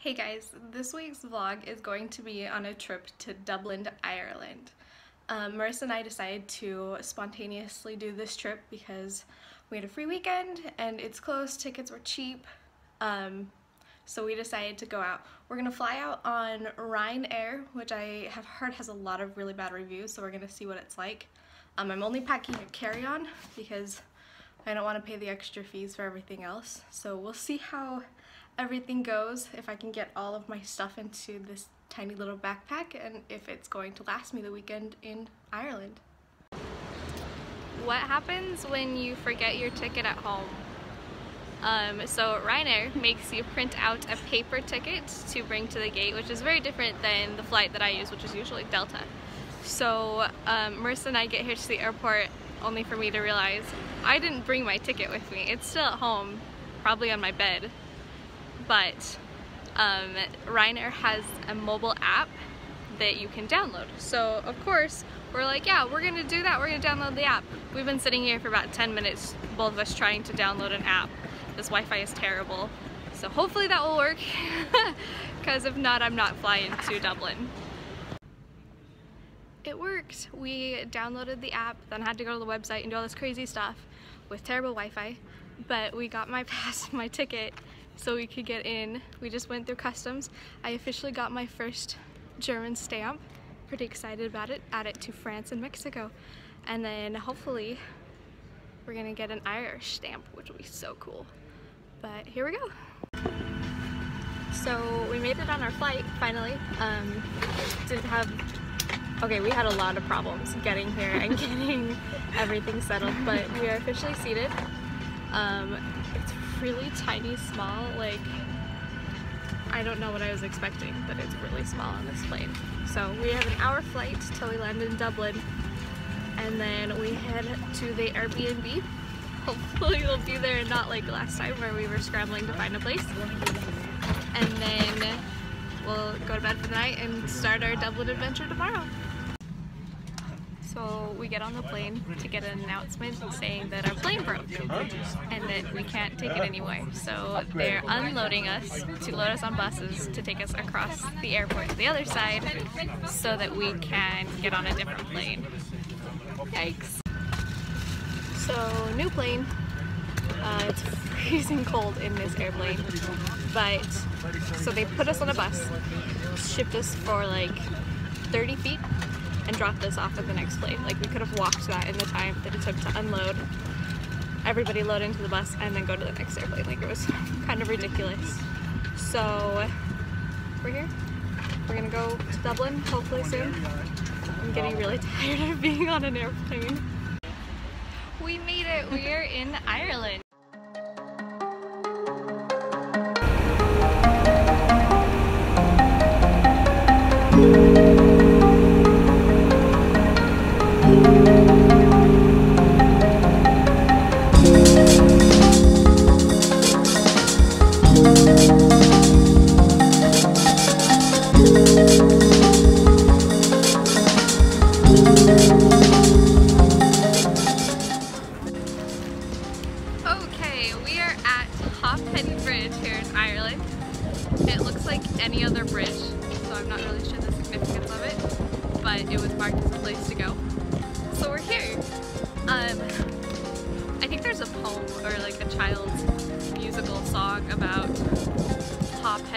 Hey guys, this week's vlog is going to be on a trip to Dublin, Ireland. Um, Marissa and I decided to spontaneously do this trip because we had a free weekend and it's close, tickets were cheap, um, so we decided to go out. We're gonna fly out on Ryanair, which I have heard has a lot of really bad reviews, so we're gonna see what it's like. Um, I'm only packing a carry-on because I don't want to pay the extra fees for everything else, so we'll see how everything goes, if I can get all of my stuff into this tiny little backpack, and if it's going to last me the weekend in Ireland. What happens when you forget your ticket at home? Um, so Ryanair makes you print out a paper ticket to bring to the gate, which is very different than the flight that I use, which is usually Delta. So um, Marissa and I get here to the airport only for me to realize I didn't bring my ticket with me. It's still at home, probably on my bed but um, Ryanair has a mobile app that you can download. So of course, we're like, yeah, we're gonna do that. We're gonna download the app. We've been sitting here for about 10 minutes, both of us trying to download an app. This Wi-Fi is terrible. So hopefully that will work, because if not, I'm not flying to Dublin. It worked. We downloaded the app, then had to go to the website and do all this crazy stuff with terrible Wi-Fi, but we got my pass, my ticket, so we could get in. We just went through customs. I officially got my first German stamp. Pretty excited about it. Add it to France and Mexico. And then hopefully we're gonna get an Irish stamp, which will be so cool. But here we go. So we made it on our flight, finally. Um, didn't have, okay, we had a lot of problems getting here and getting everything settled, but we are officially seated. Um, really tiny small like I don't know what I was expecting but it's really small on this plane. So we have an hour flight till we land in Dublin and then we head to the Airbnb. Hopefully we'll be there and not like last time where we were scrambling to find a place. And then we'll go to bed for the night and start our Dublin adventure tomorrow so we get on the plane to get an announcement saying that our plane broke and that we can't take it anyway. So they're unloading us to load us on buses to take us across the airport to the other side so that we can get on a different plane. Yikes. So new plane. Uh, it's freezing cold in this airplane, but so they put us on a bus, shipped us for like 30 feet and drop this off at the next plane. Like we could have walked that in the time that it took to unload, everybody load into the bus and then go to the next airplane. Like it was kind of ridiculous. So we're here. We're gonna go to Dublin hopefully soon. I'm getting really tired of being on an airplane. We made it, we are in Ireland.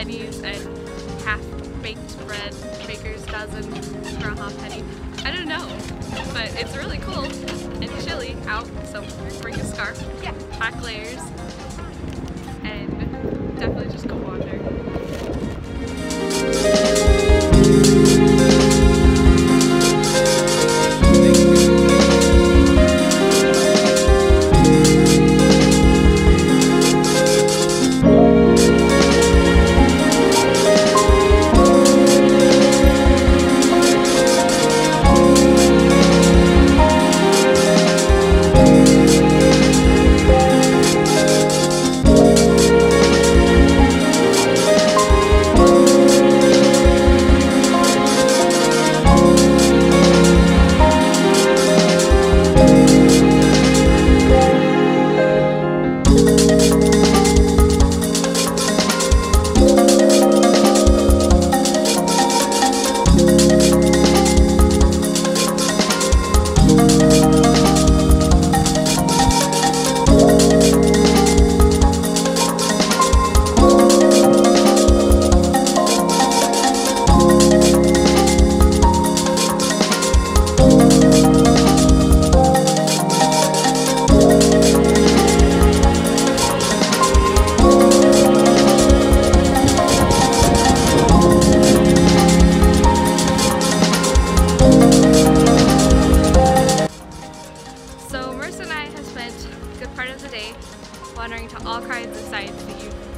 Pennies and half-baked bread, baker's dozen for a hop penny. I don't know, but it's really cool and chilly out, so bring a scarf, yeah. pack layers, and definitely just go wander.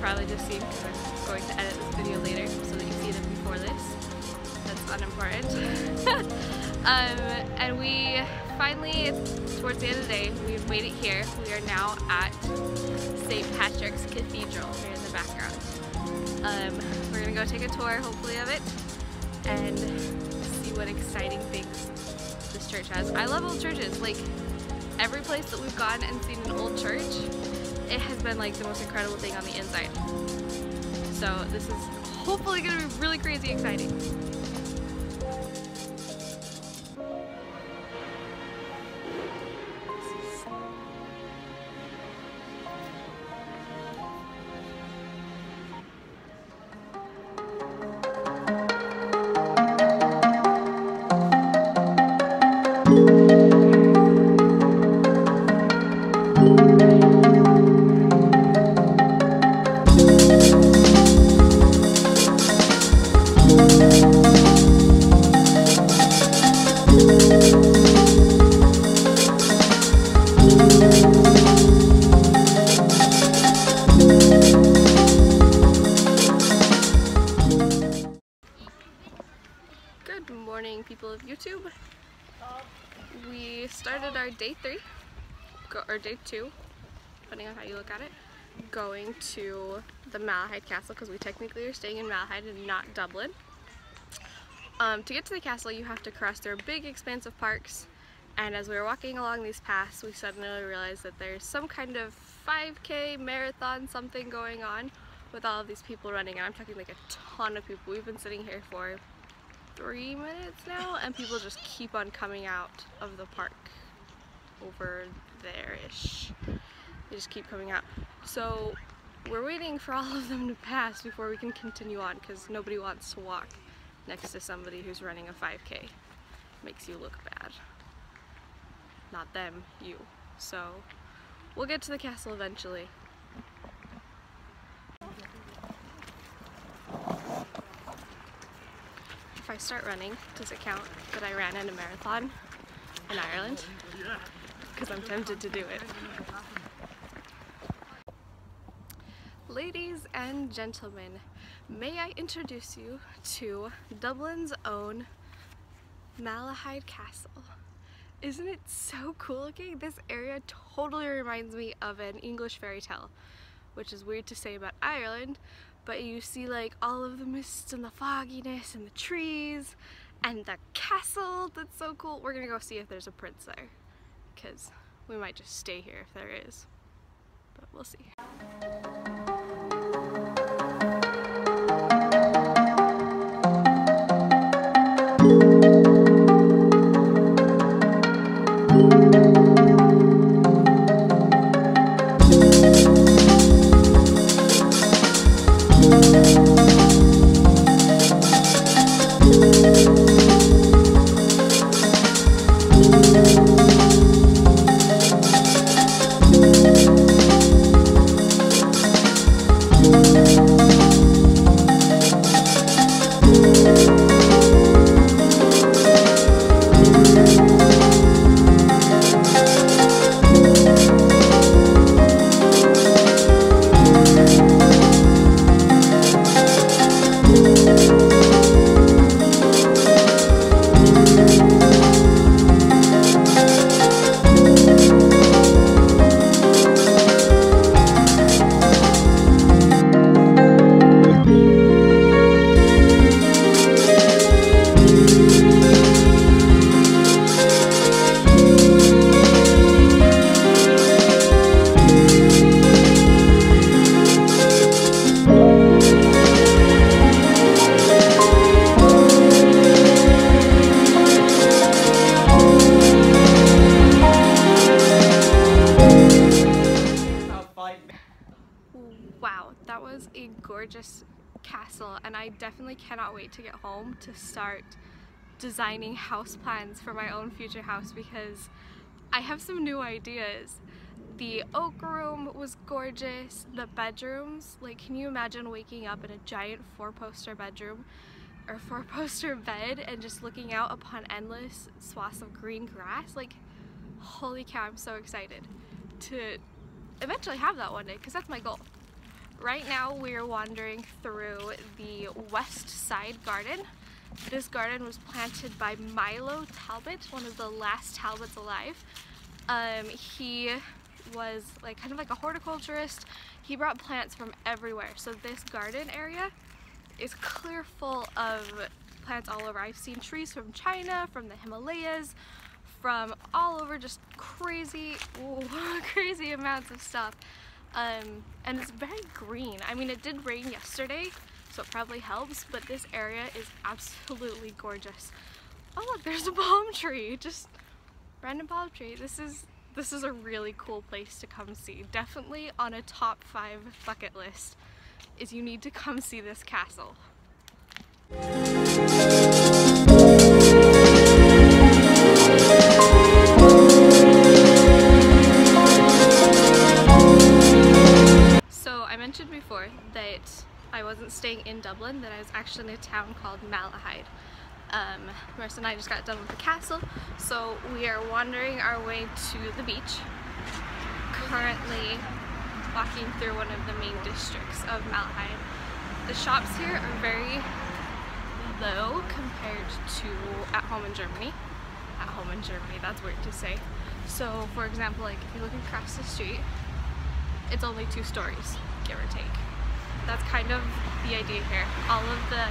Seen because I'm going to edit this video later so that you see them before this. That's unimportant. um, and we finally, towards the end of the day, we've made it here. We are now at St. Patrick's Cathedral here in the background. Um, we're gonna go take a tour, hopefully, of it and see what exciting things this church has. I love old churches. Like, every place that we've gone and seen an old church, it has been like the most incredible thing on the inside. So this is hopefully gonna be really crazy exciting. Good morning, people of YouTube. We started our day three, or day two, depending on how you look at it, going to the Malahide Castle because we technically are staying in Malahide and not Dublin. Um, to get to the castle, you have to cross through a big, expansive parks, and as we were walking along these paths, we suddenly realized that there's some kind of 5k marathon something going on with all of these people running, and I'm talking like a ton of people. We've been sitting here for three minutes now and people just keep on coming out of the park over there-ish. They just keep coming out. So we're waiting for all of them to pass before we can continue on because nobody wants to walk next to somebody who's running a 5k. Makes you look bad. Not them, you. So we'll get to the castle eventually. if I start running, does it count that I ran in a marathon in Ireland? Because I'm tempted to do it. Ladies and gentlemen, may I introduce you to Dublin's own Malahide Castle. Isn't it so cool looking? This area totally reminds me of an English fairy tale, which is weird to say about Ireland, but you see like all of the mist and the fogginess and the trees and the castle that's so cool. We're gonna go see if there's a prince there because we might just stay here if there is, but we'll see. Designing house plans for my own future house because I have some new ideas. The oak room was gorgeous, the bedrooms, like can you imagine waking up in a giant four poster bedroom or four poster bed and just looking out upon endless swaths of green grass? Like holy cow, I'm so excited to eventually have that one day because that's my goal. right now we are wandering through the West Side Garden. This garden was planted by Milo Talbot, one of the last Talbots alive. Um, he was like kind of like a horticulturist. He brought plants from everywhere. So this garden area is clear full of plants all over. I've seen trees from China, from the Himalayas, from all over, just crazy, crazy amounts of stuff. Um, and it's very green. I mean, it did rain yesterday, so it probably helps, but this area is absolutely gorgeous. Oh look, there's a palm tree, just random palm tree. This is this is a really cool place to come see. Definitely on a top five bucket list is you need to come see this castle. So I mentioned before that I wasn't staying in Dublin, that I was actually in a town called Malahide. Um, Marissa and I just got done with the castle, so we are wandering our way to the beach. Currently walking through one of the main districts of Malahide. The shops here are very low compared to at home in Germany. At home in Germany, that's weird to say. So for example, like if you look across the street, it's only two stories, give or take. That's kind of the idea here. All of the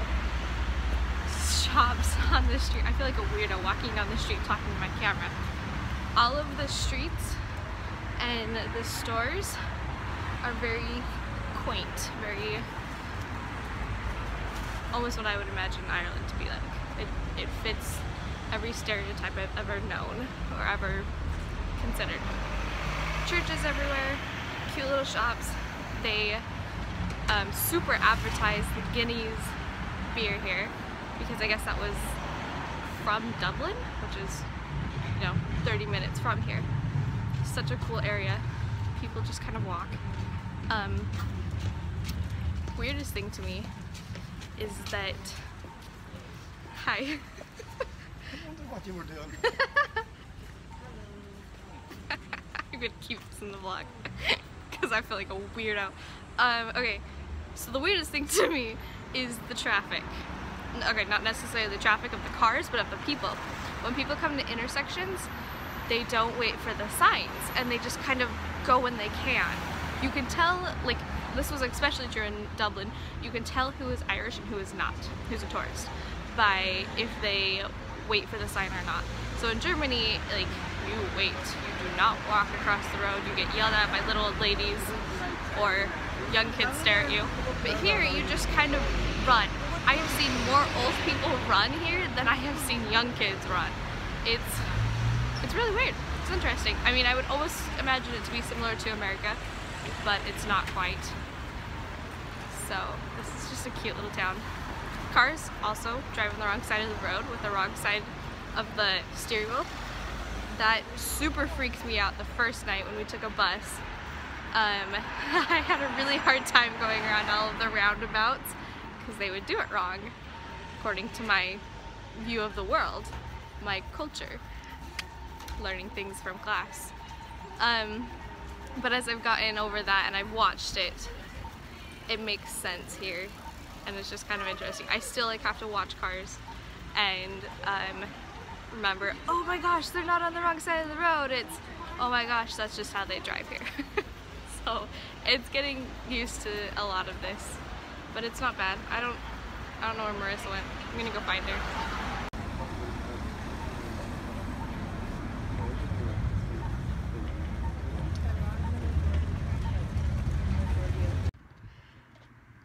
shops on the street. I feel like a weirdo walking down the street talking to my camera. All of the streets and the stores are very quaint, very almost what I would imagine Ireland to be like. It, it fits every stereotype I've ever known or ever considered. Churches everywhere, cute little shops. They um, super advertised the Guinness beer here because I guess that was from Dublin, which is, you know, 30 minutes from here. Such a cool area. People just kind of walk. Um, weirdest thing to me is that, hi. I wondered what you were doing. I'm gonna keep this in the vlog because I feel like a weirdo. Um, okay, so the weirdest thing to me is the traffic. Okay, not necessarily the traffic of the cars, but of the people. When people come to intersections, they don't wait for the signs and they just kind of go when they can. You can tell, like, this was especially true in Dublin, you can tell who is Irish and who is not, who's a tourist, by if they wait for the sign or not. So in Germany, like, you wait. You do not walk across the road. You get yelled at by little old ladies or young kids stare at you. But here, you just kind of run. I have seen more old people run here than I have seen young kids run. It's, it's really weird. It's interesting. I mean, I would almost imagine it to be similar to America, but it's not quite. So this is just a cute little town. Cars also driving the wrong side of the road with the wrong side of the steering wheel. That super freaked me out the first night when we took a bus. Um, I had a really hard time going around all of the roundabouts because they would do it wrong according to my view of the world, my culture, learning things from class. Um, but as I've gotten over that and I've watched it, it makes sense here and it's just kind of interesting. I still like have to watch cars and um, remember, oh my gosh, they're not on the wrong side of the road. It's, oh my gosh, that's just how they drive here. so it's getting used to a lot of this, but it's not bad. I don't, I don't know where Marissa went. I'm gonna go find her.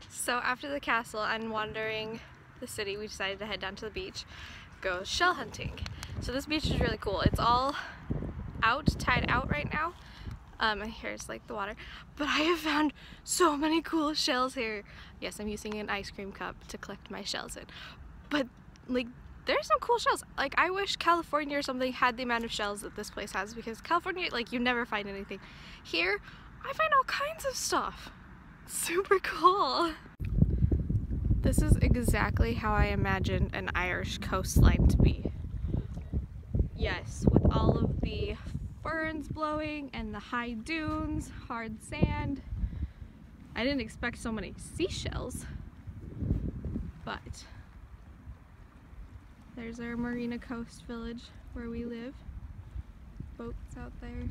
So after the castle and wandering the city, we decided to head down to the beach, go shell hunting. So this beach is really cool. It's all out, tied out right now. Um, here's like the water. But I have found so many cool shells here. Yes, I'm using an ice cream cup to collect my shells in. But like, there's some cool shells. Like, I wish California or something had the amount of shells that this place has because California, like, you never find anything. Here, I find all kinds of stuff. Super cool. This is exactly how I imagined an Irish coastline to be. Yes, with all of the ferns blowing and the high dunes, hard sand. I didn't expect so many seashells, but there's our Marina Coast village where we live. Boats out there.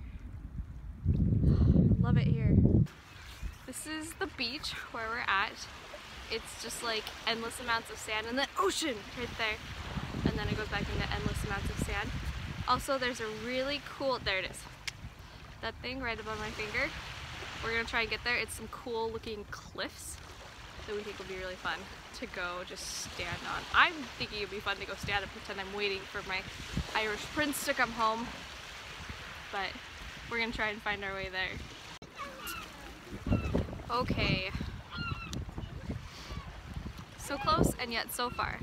Love it here. This is the beach where we're at. It's just like endless amounts of sand and the ocean right there. And then it goes back into endless amounts of sand. Also, there's a really cool, there it is. That thing right above my finger. We're gonna try and get there. It's some cool looking cliffs that we think will be really fun to go just stand on. I'm thinking it'd be fun to go stand and pretend I'm waiting for my Irish prince to come home. But we're gonna try and find our way there. Okay. So close and yet so far.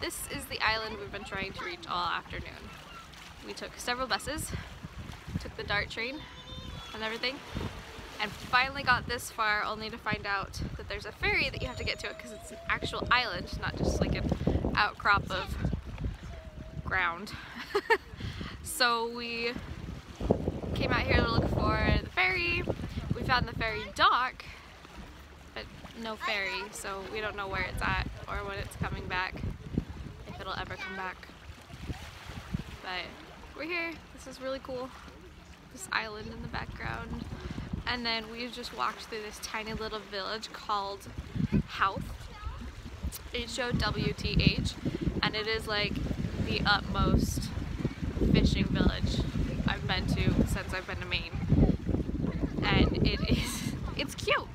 This is the island we've been trying to reach all afternoon. We took several buses, took the DART train and everything, and finally got this far only to find out that there's a ferry that you have to get to it because it's an actual island, not just like an outcrop of ground. so we came out here to look for the ferry. We found the ferry dock, but no ferry, so we don't know where it's at or when it's coming back, if it'll ever come back. But we're here. This is really cool. This island in the background. And then we just walked through this tiny little village called Howth. H-O-W-T-H. And it is like the utmost fishing village I've been to since I've been to Maine. And it is, it's cute.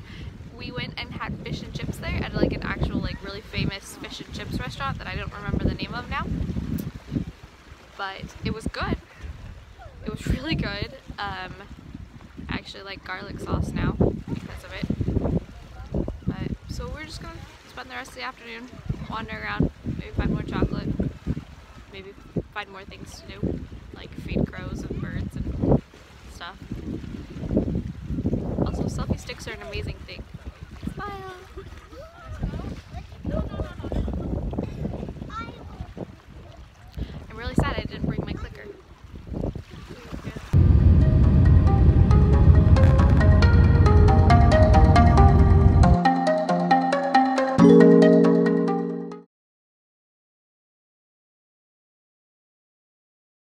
We went and had fish and chips there at like an actual like really famous fish and chips restaurant that I don't remember the name of now. But it was good. It was really good. Um, I actually like garlic sauce now because of it. But, so we're just gonna spend the rest of the afternoon wandering around, maybe find more chocolate, maybe find more things to do, like feed crows and birds and stuff. Also, selfie sticks are an amazing thing. Smile!